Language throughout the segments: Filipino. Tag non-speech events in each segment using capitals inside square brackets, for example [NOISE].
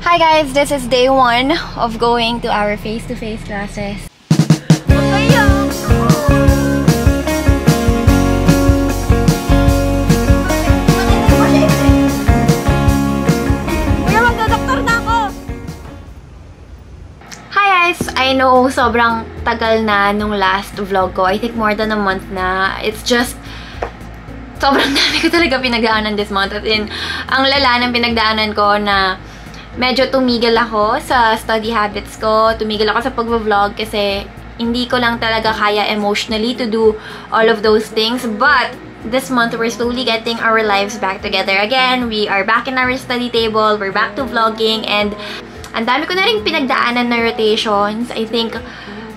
Hi guys, this is day one of going to our face-to-face classes. Hi guys! I know sobrang tagal na nung last vlog ko. I think more than a month na. It's just sobrang [LAUGHS] dami ko talaga pinagdaanan this month. At in, ang lala ng pinagdaanan ko na medyo tumigil ako sa study habits ko. Tumigil ako sa pag-vlog kasi hindi ko lang talaga kaya emotionally to do all of those things. But this month, we're slowly getting our lives back together again. We are back in our study table. We're back to vlogging and ang dami ko na rin pinagdaanan na rotations. I think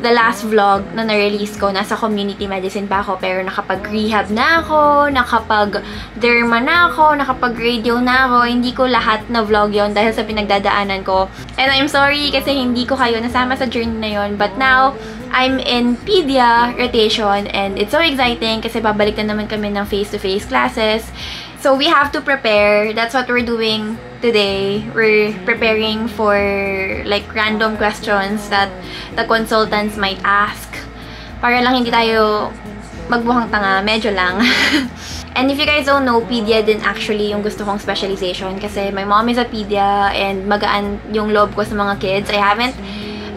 the last vlog na na-release ko, nasa community medicine pa ako, pero nakapag-rehab na ako, nakapag-derma na ako, nakapag-radio na ako. Hindi ko lahat na vlog yon dahil sa pinagdadaanan ko. And I'm sorry kasi hindi ko kayo nasama sa journey na yon But now, I'm in pedia rotation and it's so exciting kasi babalik na naman kami ng face-to-face -face classes. So we have to prepare. That's what we're doing today. We're preparing for like random questions that the consultants might ask. Para lang hindi tayo magbuhang tanga. Medyo lang. [LAUGHS] and if you guys don't know, pedia din actually yung gusto kong specialization kasi my mom is a pedia and magaan yung loob ko sa mga kids. I haven't,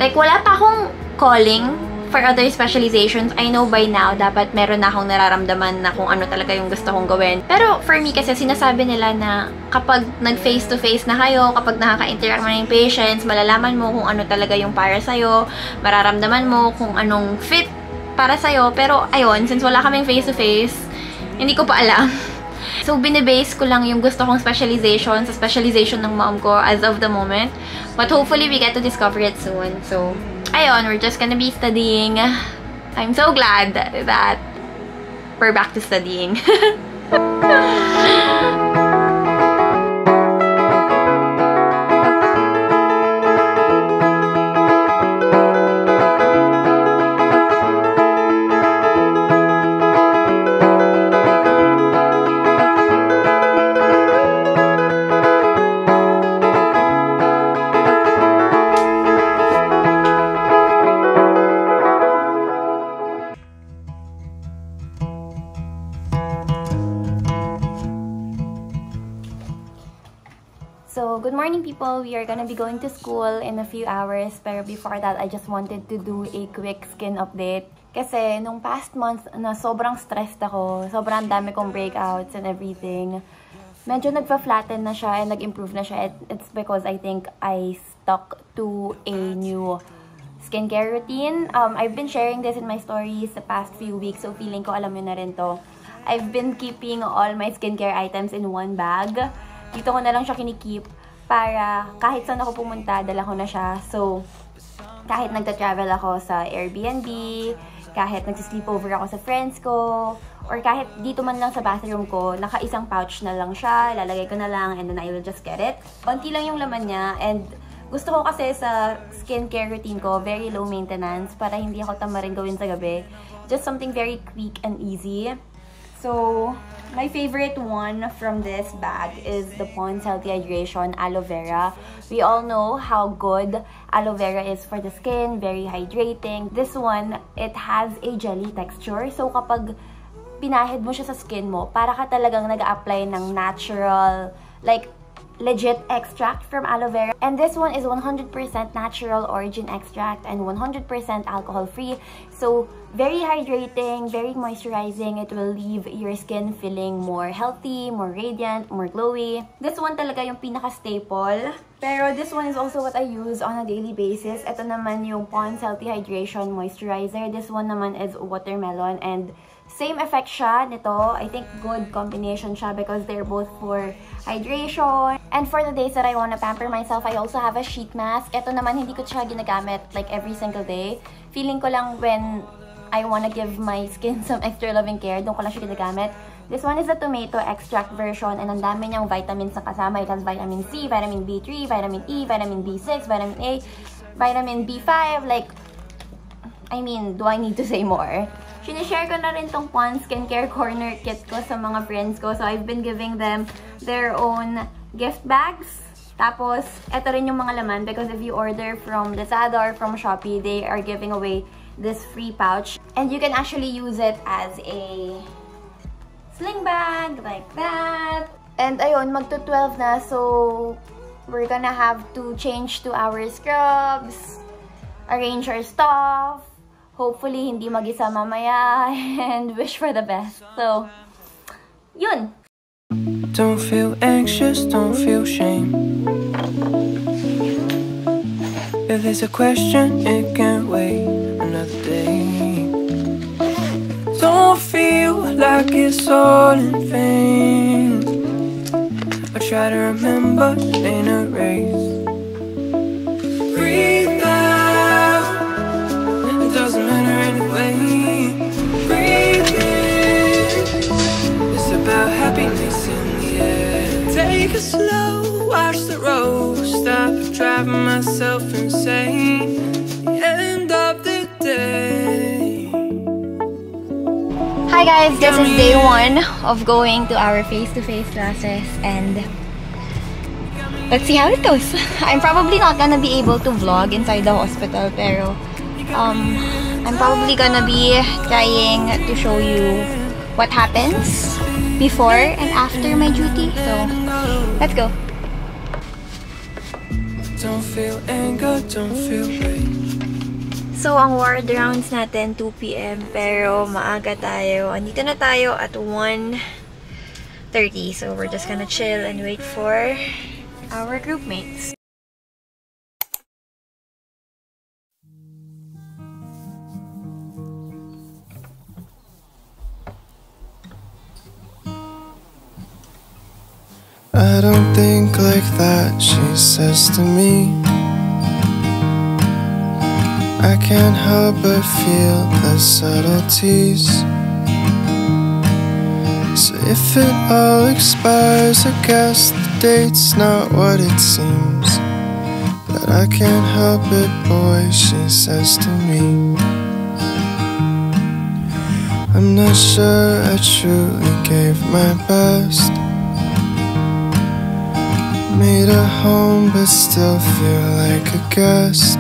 like wala pa akong calling for other specializations, I know by now, dapat meron na akong nararamdaman na kung ano talaga yung gusto kong gawin. Pero for me kasi, sinasabi nila na kapag nag-face-to-face na kayo, kapag nakaka-interact mo na yung patients, malalaman mo kung ano talaga yung para sa'yo, mararamdaman mo kung anong fit para sa'yo. Pero ayun, since wala kaming face-to-face, hindi ko pa alam. [LAUGHS] So, binibase ko lang yung gusto kong specialization sa specialization ng mom ko as of the moment. But hopefully, we get to discover it soon. So, ayun, we're just gonna be studying. I'm so glad that we're back to studying. [LAUGHS] morning people! We are gonna be going to school in a few hours. Pero before that, I just wanted to do a quick skin update. Kasi nung past month na sobrang stressed ako, sobrang dami kong breakouts and everything. Medyo nagpa-flatten na siya and nag-improve na siya. It's because I think I stuck to a new skincare routine. Um, I've been sharing this in my stories the past few weeks, so feeling ko alam nyo na rin to. I've been keeping all my skincare items in one bag dito ko na lang siya kinikip para kahit saan ako pumunta, dala ko na siya. So, kahit nagta-travel ako sa Airbnb, kahit nagsi-sleepover ako sa friends ko, or kahit dito man lang sa bathroom ko, naka-isang pouch na lang siya, lalagay ko na lang, and then I will just get it. Konti lang yung laman niya, and gusto ko kasi sa skincare routine ko, very low maintenance, para hindi ako tamarin gawin sa gabi. Just something very quick and easy. So, my favorite one from this bag is the Pond's Healthy Hydration Aloe Vera. We all know how good aloe vera is for the skin, very hydrating. This one, it has a jelly texture. So, kapag pinahid mo siya sa skin mo, para ka talagang nag-apply ng natural, like, legit extract from aloe vera. And this one is 100% natural origin extract and 100% alcohol free. So, very hydrating, very moisturizing. It will leave your skin feeling more healthy, more radiant, more glowy. This one talaga yung pinaka-staple. Pero this one is also what I use on a daily basis. Ito naman yung Pond's Healthy Hydration Moisturizer. This one naman is watermelon and Same effect siya nito. I think good combination siya because they're both for hydration. And for the days that I want to pamper myself, I also have a sheet mask. Ito naman, hindi ko siya ginagamit like every single day. Feeling ko lang when I want to give my skin [LAUGHS] some extra loving care, doon ko lang siya ginagamit. This one is a tomato extract version and ang dami niyang vitamins na kasama. It has vitamin C, vitamin B3, vitamin E, vitamin B6, vitamin A, vitamin B5. Like, I mean, do I need to say more? Sinishare ko na rin tong Pond Skincare Corner Kit ko sa mga friends ko. So, I've been giving them their own gift bags. Tapos, eto rin yung mga laman because if you order from Lazada or from Shopee, they are giving away this free pouch. And you can actually use it as a sling bag, like that. And ayun, magto-12 na, so we're gonna have to change to our scrubs, arrange our stuff, hopefully hindi mag-isa mamaya, and wish for the best. So, yun! Don't feel anxious, don't feel shame. If there's a question, it can wait another day. Don't feel like it's all in vain. I try to remember, ain't a race. Take it slow, watch the road, stop driving myself insane. The end of the day. Hi guys, this is day one of going to our face-to-face classes and let's see how it goes. [LAUGHS] I'm probably not gonna be able to vlog inside the hospital pero um, I'm probably gonna be trying to show you what happens before and after my duty. So, let's go. Don't feel anger, don't feel rage. So, ang ward rounds natin 2 p.m. pero maaga tayo. Andito na tayo at 1.30. So, we're just gonna chill and wait for our group mates. Like that, she says to me. I can't help but feel the subtleties. So if it all expires, I guess the date's not what it seems. But I can't help it, boy, she says to me. I'm not sure I truly gave my best. Made a home, but still feel like a guest.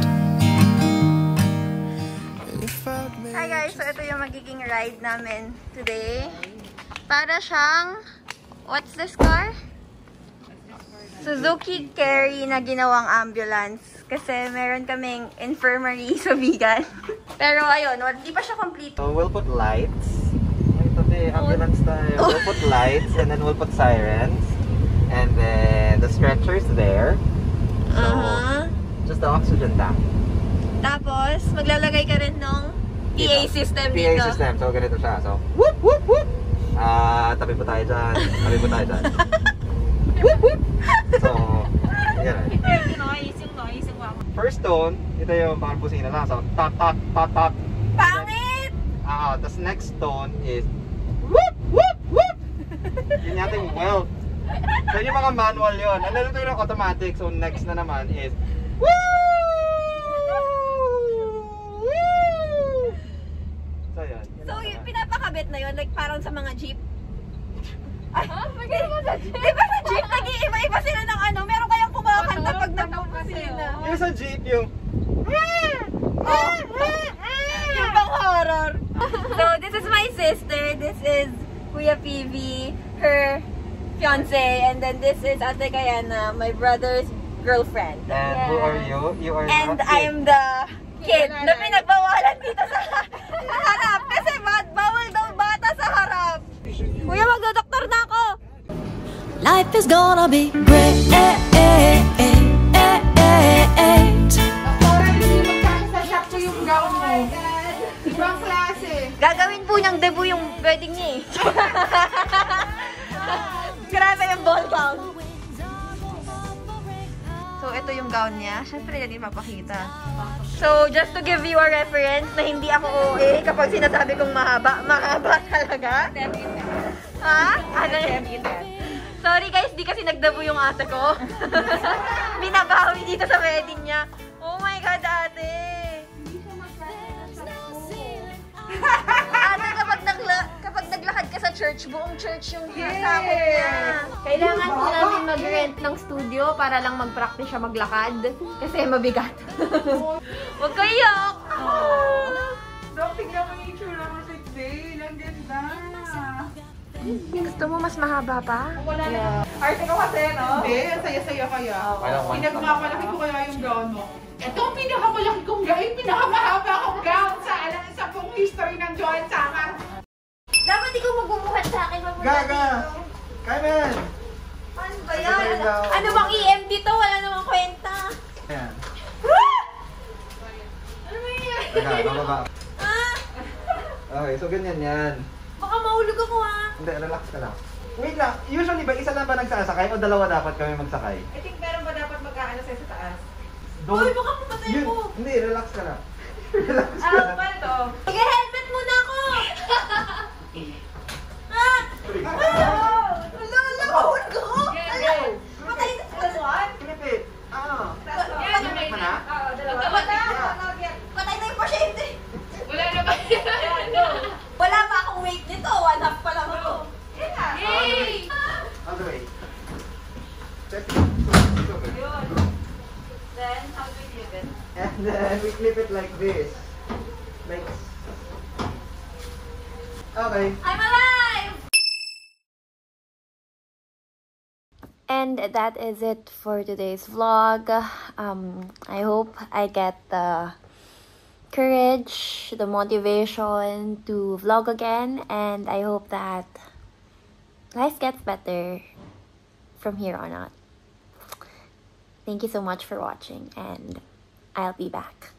Hi guys, so ito yung magiging ride namin today. Para siyang, what's this car? Suzuki Carry na ginawang ambulance. Kasi meron kaming infirmary [LAUGHS] sa vegan. Pero ayun, wal- di pa siya complete. So we'll put lights. Ito di, ambulance tayo. We'll put lights and then we'll put sirens. And then the stretcher's there. So, Uh-huh. just the oxygen tank. Tapos, maglalagay ka rin ng PA Dito. system PA dito. system. So ganito siya. So, whoop, whoop, whoop. Ah, tabi po tayo dyan. Tabi po tayo dyan. [LAUGHS] whoop, whoop. So, yan. First tone, ito yung parang busina lang. So, tat, tat, tat, tat. Pangit! Ah, tas next tone is whoop whoop whoop. Yun yung well. So yung mga manual yun. Ang lalito yung automatic. So next na naman is woo woo. So yun. yun So, ang yung naman. pinapakabit na yun, like parang sa mga jeep. Ay, magkano ba sa jeep? Di ba sa jeep, nag-iiba-iba sila ng ano, meron kayang kumakanta pag nagpapasina. Yung sa jeep yung Oh. yung pang horror. so, this is my sister. This is Kuya PV, her fiance, and then this is Ate Kayana, my brother's girlfriend. And who are you? You are And not I'm the kid na pinagbawalan dito sa, [LAUGHS] sa harap. Kasi ba- bawal daw bata sa harap. Kuya, magdodoktor na ako. Life is gonna be great. Gagawin po niyang debut yung wedding niya eh. [LAUGHS] yung gown niya. Siyempre, hindi papakita. So, just to give you a reference na hindi ako OA kapag sinasabi kong mahaba, mahaba [LAUGHS] talaga. Ha? Ano Sorry guys, di kasi nagdabo yung ate ko. [LAUGHS] Binabawi dito sa wedding niya. Oh my God, ate! ate, kapag, nagla church, buong church yung sakop niya. Kailangan po namin mag-rent ng studio para lang mag-practice siya maglakad. Kasi mabigat. [LAUGHS] Huwag kayo! Dok, tingnan mo yung itsura mo Dale. Ang ganda. Gusto mo mas mahaba pa? Wala na. Arte ko kasi, no? Hindi, saya-saya kaya. Pinagmamalaki ko kaya yung gown mo. Ito ang pinakamalaki kong gown, yung pinakamahaba kong gown sa alam sa Gaga! Carmen! Ano ba yan? Ano- Ano bang EMD to? Wala namang kwenta. Ayan. Ano ba yan? Teka, bababa. Ah! Okay, so ganyan yan. Baka mahulog ako ah. Hindi, relax ka lang. Wait lang, usually ba isa lang ba nagsasakay o dalawa dapat kami magsakay? I think meron ba dapat mag-aano sa'yo sa taas? Don't- Uy, baka mamatay Yun- ako. Hindi, relax ka lang. [LAUGHS] relax ka Ah, lang. paano to? Mag-helmet muna ako! [LAUGHS] And then we clip it like this. Like. Okay. I'm alive! And that is it for today's vlog. Um, I hope I get the courage, the motivation to vlog again, and I hope that life gets better from here on out. Thank you so much for watching, and I'll be back.